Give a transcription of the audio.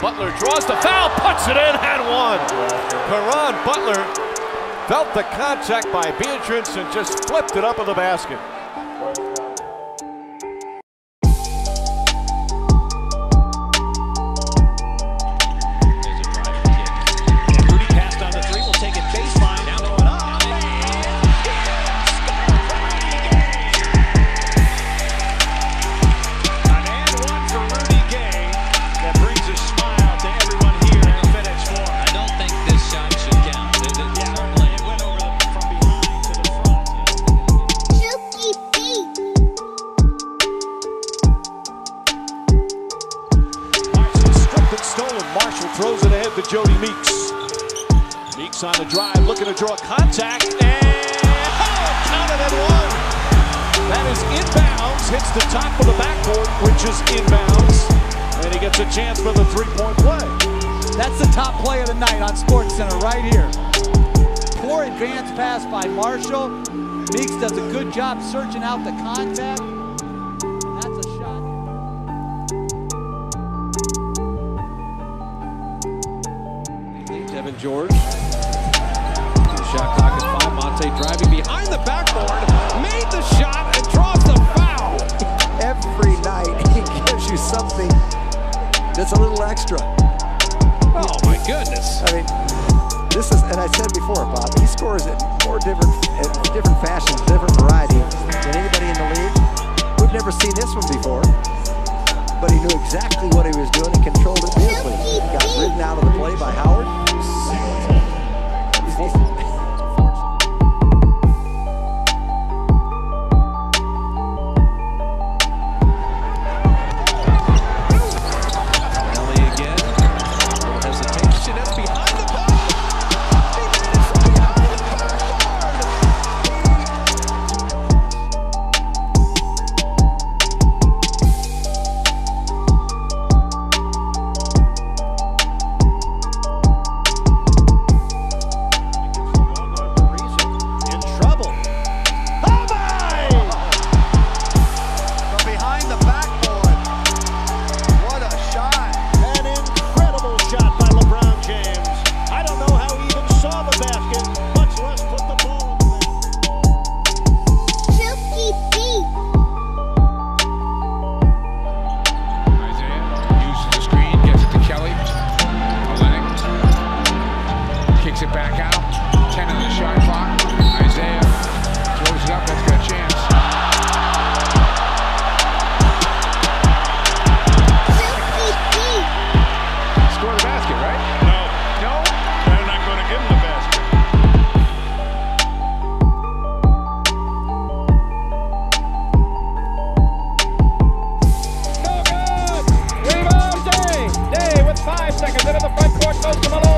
draws the foul, puts it in, and one. Caron Butler felt the contact by Biedrins and just flipped it up in the basket. To Jodie Meeks. Meeks on the drive, looking to draw contact, and oh, counted and one. That is inbounds, hits the top of the backboard, which is inbounds, and he gets a chance for the three-point play. That's the top play of the night on Sports Center right here. Poor advance pass by Marshall. Meeks does a good job searching out the contact. Devean George. The shot clock at five. Monta driving behind the backboard, made the shot and draws the foul. every night he gives you something that's a little extra. Oh my goodness. I mean, this is, and I said before, Bob, he scores in more different, in different fashions, different variety than anybody in the league. We've never seen this one before, but he knew exactly what he was doing and controlled it No good!